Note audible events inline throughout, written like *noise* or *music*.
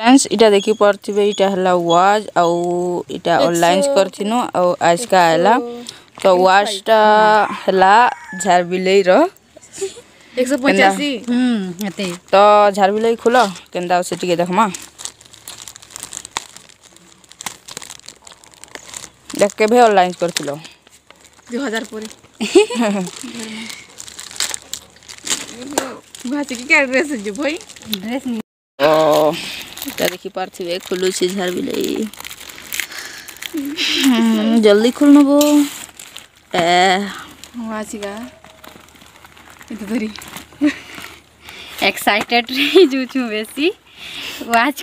friends इटा देखी पार्थिवे इटा हला वाज आउ इटा ऑनलाइन आटा आउ आज का हला तो वाज टा हला झार बिले वाजटा है झारबिलई रही तो झार बिले झारबिलई खोल के टे देखमा देख के भी ऑनलाइन कर दो हजार पूरे पर क्या ड्रेस है भाई ड्रेस नहीं ଏଇଟା ଦେଖିପାରୁଥିବେ ଖୋଲୁଛି ଝାରବିଲେଇ ଜଲ୍ଦି ଖୋଲି ନେବ ଏ ହଁ ଆସିଗା ଏତେ ଧରି ଏକ୍ସାଇଟେଡ଼ରେ ହେଇଯାଉଛୁ ବେଶୀ ୱାଚ୍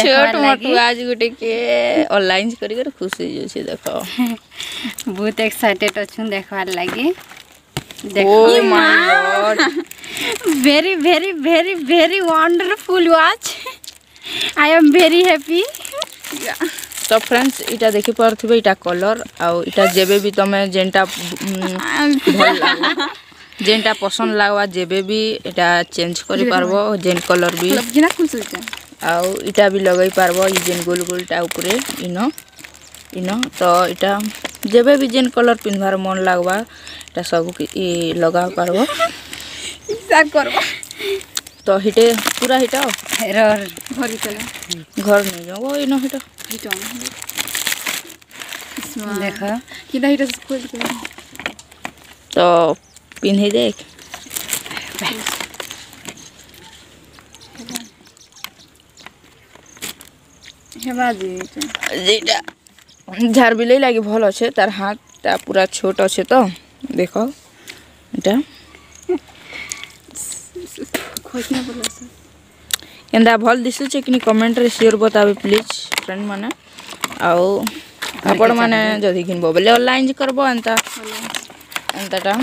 ଛୋଟ ମୋଟ ୱାଚ୍ ଗୋଟେ କିଏ ଅନଲାଇନ୍ କରିକରି ଖୁସି ହେଇଯାଉଛି ଦେଖ ବହୁତ ଏକ୍ସାଇଟେଡ଼ ଅଛୁ ଦେଖବାର ଲାଗି very very very very wonderful watch I am very happy তো ফ্রেন্ডস এটা দেখি পড়ে এটা কলর আটা এটা যেবে তুমি যেটা *laughs* যেটা পছন্দ লাগবা যেবে এটা চেঞ্জ করে পারব যে কলর বি আটা এটা বি লগাই পারব এই যে গোল গোলটা উপরে ইন ইন তো এটা যেবে যে কলর পিনবার মন লাগবা এটা সব লগা পারব *laughs* করবা તો હિટે પૂરા હિટાઓ ઘર નહીં જાઓ ઓય નો હિટો હિટો কিনা હિટો સ્કૂલ તો দেখ যেটা ঝাড়বিলেই লাগে ভালো আছে তার হাতটা পুরা ছোট আছে তো দেখো এটা खोजना बोला सर ଏନ୍ତା ଭଲ୍ ଦିଶୁଛେ କି କମେଣ୍ଟରେ ସିଓର୍ ବତାବେ ପ୍ଲିଜ୍ ଫ୍ରେଣ୍ଡମାନେ ଆଉ ଆପଣମାନେ ଯଦି କିଣିବ ବୋଲେ ଅନଲାଇନ୍ କରବ ଏନ୍ତା ଏନ୍ତାଟା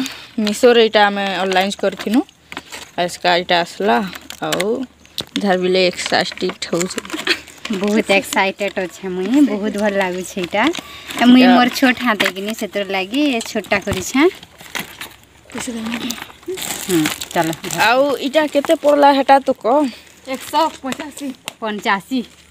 ମିଶୋରେ ଏଇଟା ଆମେ ଅନଲାଇନ୍ କରିଥିନୁ ଆସ୍କା ଏଇଟା ଆସିଲା ଆଉ ଯାହାର ବେଲେ ଏକ୍ସାଇଟେଡ୍ ହେଉଛି ବହୁତ ଏକ୍ସାଇଟେଡ୍ ଅଛେ ମୁଇଁ ବହୁତ ଭଲ ଲାଗୁଛେ ଏଇଟା ମୁଇଁ ମୋର ଛୋଟ ହାତ କିନି ସେଥିର ଲାଗି ଛୋଟଟା କରିଛେ चल आउ इटा केते पड़ला हेटा तो को 185 85